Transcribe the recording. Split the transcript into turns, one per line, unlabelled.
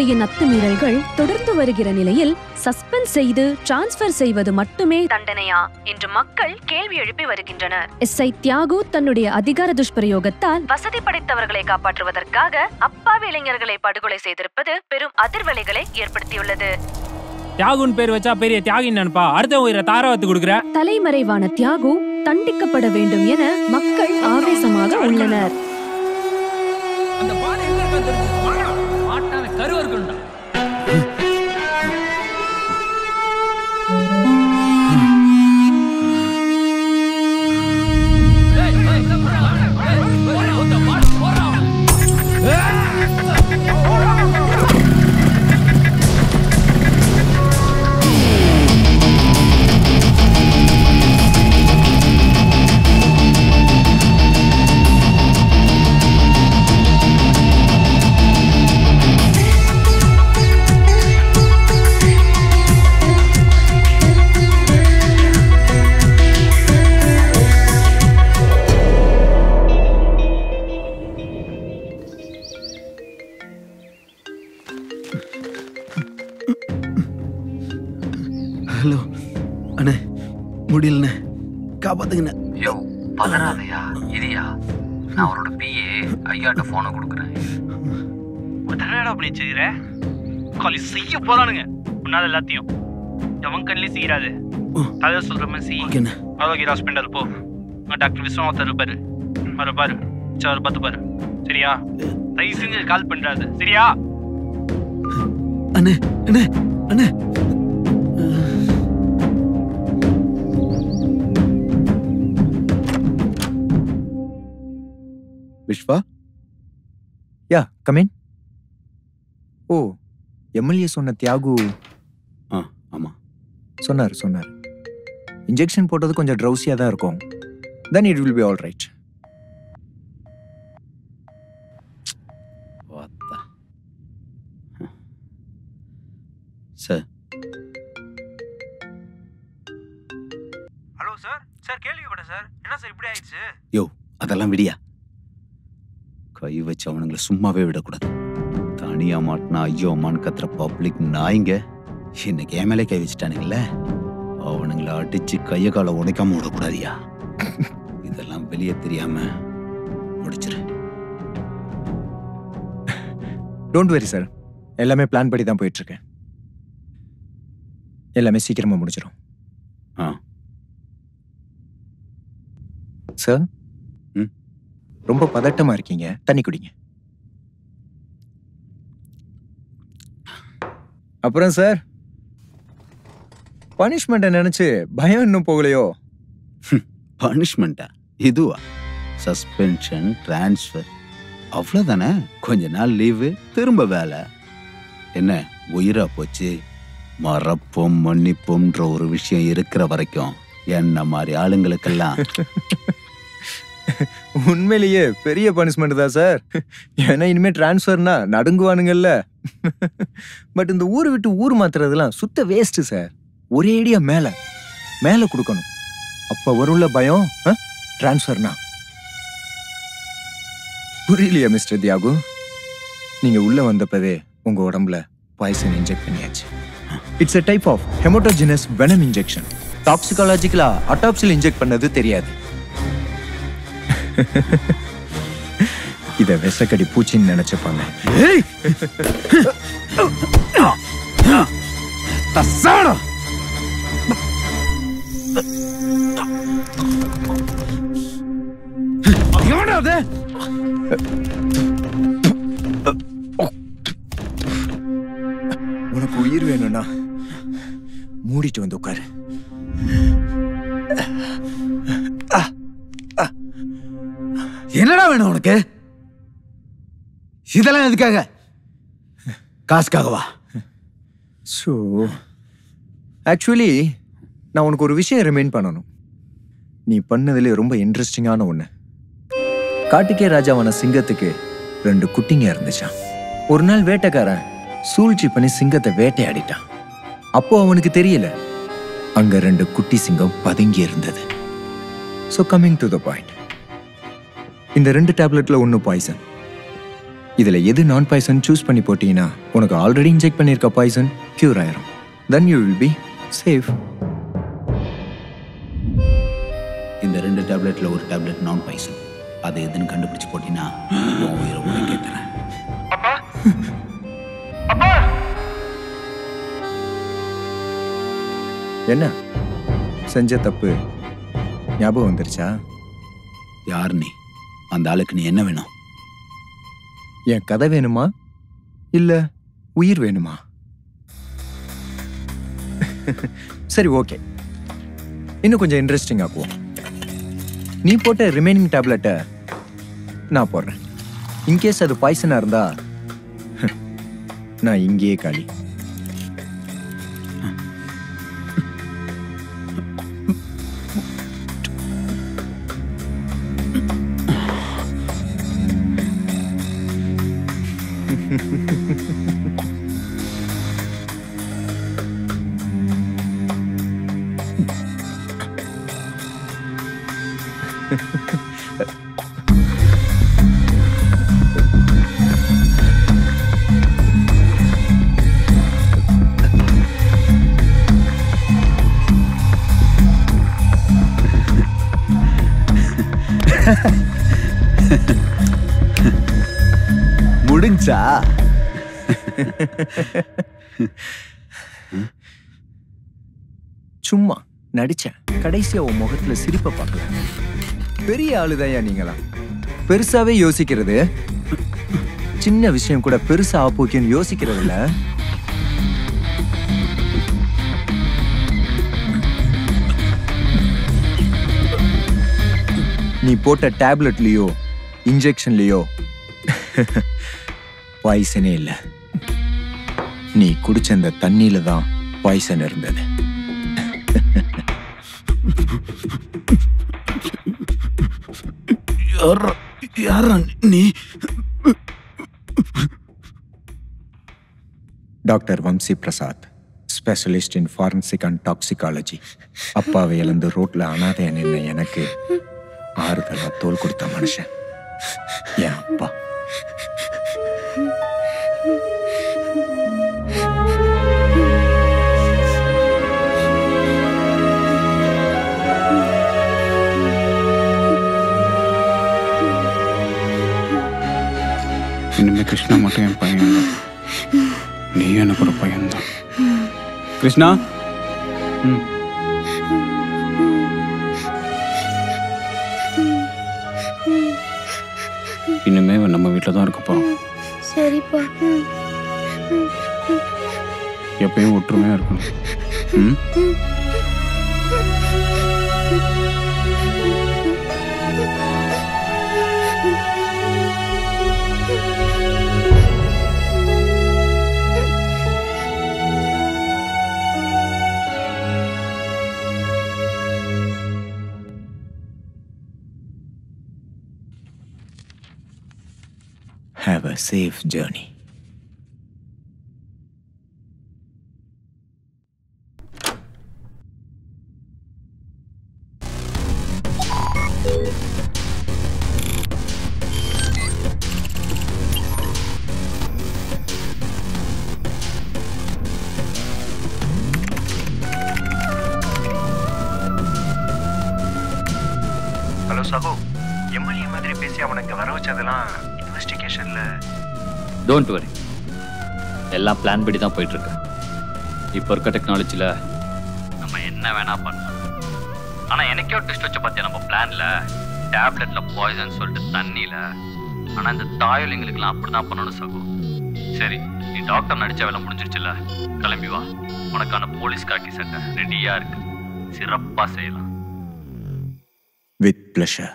காவல்துறையின் அத்துமீறல்கள் தொடர்ந்து வருகிற நிலையில் சஸ்பெண்ட் செய்து டிரான்ஸ்பர் செய்வது மட்டுமே தண்டனையா என்று மக்கள் கேள்வி எழுப்பி வருகின்றனர். எஸ் ஐ தியாகு தன்னுடைய அதிகார துஷ்பிரயோகத்தால் வசதி படைத்தவர்களை காப்பாற்றுவதற்காக அப்பாவி இளைஞர்களை படுகொலை செய்திருப்பது பெரும் அதிர்வலைகளை ஏற்படுத்தியுள்ளது.
தியாகுன்னு பேர் வச்சா பெரிய தியாகி நினைப்பா. அடுத்த உயிரை தாராவத்து கொடுக்குற?
தலைமறைவான தியாகு தண்டிக்கப்பட வேண்டும் என மக்கள் ஆவேசமாக உள்ளனர்.
அந்த
நான் அவரோட பிஏ ஐயாட்ட போனை கொடுக்குறேன்.
உடனடா அப்படி செய்கிற காலி செய்ய போறானுங்க. உன்னால எல்லாத்தையும். எவன் கண்ணிலையும் செய்யறாது அதை சொல்ற மாதிரி செய். ஆரோக்கிய ஹாஸ்பிட்டல் போ. டாக்டர் விஸ்வநாதர் இருப்பாரு. அவரை பாரு சரி அவரை பார்த்து பாரு. சரியா? தயவு செஞ்சு கால் பண்றாது. சரியா?
அண்ணே அண்ணே அண்ணே.
விஸ்வா
யா கமின் ஓ எம்எல்ஏ சொன்ன தியாகு.
ஆ ஆமா.
சொன்னார் சொன்னார். இன்ஜெக்ஷன் போட்டது கொஞ்சம் ட்ரௌசியாக தான் இருக்கும். Then it will be all right
sir
hello sir sir கேள்விப்பட்டேன் சார் என்ன சார் இப்படி ஆயிடுச்சு?
யோ அதெல்லாம் விடியா. கை வச்சு அவனுங்களை சும்மாவே விடக்கூடாது. தனியா மாட்டினா ஐயோ அம்மான்னு கத்துற பப்ளிக் நாய்ங்க. இன்னைக்கு என் மேலே கை வச்சுட்டானுங்கல்ல? அவனுங்களை அடிச்சு கைய காலை உடைக்காம விடக்கூடாதியா? இதெல்லாம் வெளியே தெரியாம முடிச்சிரு.
டோன்ட் வெரி சார் எல்லாமே பிளான் படி தான் போயிட்டு இருக்கேன் எல்லாமே சீக்கிரமா முடிச்சிடும்
ஆ.
சார். ரொம்ப பதட்டமா இருக்கீங்க. தண்ணி குடிங்க. அப்புறம் சார் பனிஷ்மெண்ட்டை நினைச்சு பயம் இன்னும் போகலையோ?
பனிஷ்மெண்ட்டா இதுவா? சஸ்பென்ஷன் டிரான்ஸ்ஃபர் அவ்வளோதானே கொஞ்ச நாள் லீவு திரும்ப வேலை. என்ன உயிரா போச்சு? மறப்போம் மன்னிப்போம்ன்ற ஒரு விஷயம் இருக்கிற வரைக்கும் என்ன மாதிரி ஆளுங்களுக்கெல்லாம்?
உண்மையிலேயே பெரிய பனிஷ்மெண்ட் தான் சார் ஏன்னா இனிமேல் டிரான்ஸ்ஃபர்னா நடுங்குவானுங்கல்ல. பட் இந்த ஊர் விட்டு ஊர் மாத்துறதுலாம் சுத்த வேஸ்ட்டு சார் ஒரே ஒரேடியா மேலே. மேலே கொடுக்கணும். அப்போ வரும்ல பயம்? டிரான்ஸ்ஃபர்னா புரியலையா மிஸ்டர் தியாகு? நீங்கள் உள்ளே வந்தப்பவே உங்கள் உடம்புல பாய்சன் இன்ஜெக்ட் பண்ணியாச்சு. It's a type of hematogenous venom injection டாக்ஸிகாலஜிக்கலா அட்டாப்சில் இன்ஜெக்ட் பண்ணது தெரியாது. இத விஷக்கடி பூச்சின்னு நினைச்சுப்பாங்க உனக்கு உயிர் வேணும்னா மூடிட்டு வந்து உட்காரு.
இதெல்லாம் எதுக்காக? காசுக்காகவா?
ஸோ ஆக்சுவலி நான் உனக்கு ஒரு விஷயம் ரிமைண்ட் பண்ணணும். நீ பண்ணதுல ரொம்ப இன்ட்ரெஸ்டிங்கான ஒன்று காட்டுக்கே ராஜாவான சிங்கத்துக்கு ரெண்டு குட்டிங்க இருந்துச்சான் ஒரு நாள் வேட்டைக்காரன் சூழ்ச்சி பண்ணி சிங்கத்தை வேட்டையாடிட்டான். அப்போ அவனுக்கு தெரியல அங்க ரெண்டு குட்டி சிங்கம் பதுங்கி இருந்தது. So coming to the point இந்த ரெண்டு டேப்லெட்ல ஒன்று பாய்சன் இதுல எது நான் பாய்சன் சூஸ் பண்ணி போட்டீங்கன்னா உனக்கு ஆல்ரெடி இன்ஜெக்ட் பண்ணியிருக்க பாய்சன் கியூர் ஆயிரும். Then you will be safe
இந்த ரெண்டு டேப்லெட்ல ஒரு டேப்லெட் நான் பாய்சன் அதை எதுன்னு கண்டுபிடிச்சு போட்டீங்கன்னா உயிரை கூட கேட்டுறேன்
என்ன? செஞ்ச தப்பு ஞாபகம் வந்துருச்சா?
யார் நீ? அந்த ஆளுக்கு நீ என்ன வேணும்?
என் கதை வேணுமா? இல்ல உயிர் வேணுமா? சரி ஓகே. இன்னும் கொஞ்சம் இன்ட்ரெஸ்டிங் ஆக்குவோம் நீ போட்ட ரிமைனிங் டேப்லெட்டை நான் போடுறேன். இன்கேஸ் அது பாய்சனாக இருந்தா நான் இங்கேயே காலி.
முடிஞ்சா?
சும்மா நடிச்சேன். கடைசியா உன் முகத்துல சிரிப்பை பார்க்கல பெரிய ஆளுதாயா நீங்களா பெருசாவே யோசிக்கிறது. சின்ன விஷயம் கூட பெருசா ஆப்போக்கியம் யோசிக்கிறது இல்ல நீ போட்ட டேப்லெட்லயோ இன்ஜெக்ஷன்லயோ பாய்சனே இல்ல. நீ குடிச்ச அந்த தண்ணியில தான் பாய்சன் இருந்தது.
யார் யாரா நீ?
Doctor Vamsi Prasad specialist in forensic and toxicology அப்பாவை இழந்து ரோட்ல அனாதையா நின்ன எனக்கு ஆறுதலா தோல் கொடுத்த மனுஷன். என் அப்பா.
மட்டும் என் பையன் இல்லை நீ எனக்கு ஒரு பையன்தான் கிருஷ்ணா? ம். இனிமே நம்ம வீட்டில் தான் இருக்க போகிறோம்
சரிப்பா.
எப்பயும் ஒற்றுமையாக இருக்கணும். ம்?
Have a safe journey.
ஹலோ சகோ எம்எல்ஏ மாதிரி பேசி அவனுக்கு வர வச்சதெல்லாம் இன்வெஸ்டிகேஷன்ல
டோன்ட் வரி எல்லாம் பிளான் படி தான் போயிட்டு இருக்கு இப்போ இருக்க டெக்னாலஜியில் நம்ம என்ன வேணா பண்ணலாம். ஆனால் எனக்கே ஒரு டெஸ்ட் வச்ச பார்த்தியா நம்ம பிளான்ல டேப்லெட்ல பாய்சன் சொல்லிட்டு தண்ணியில ஆனால் இந்த தாயலிங்களுக்கெல்லாம் அப்படி தான் பண்ணணும் சகோ சரி நீ டாக்டர் நடிச்ச வேலை முடிஞ்சிருச்சுல? கிளம்பி வா. உனக்கான போலீஸ் காக்கி சட்டை ரெடியாக இருக்கு. சிறப்பாக செய்யலாம்.
With pleasure.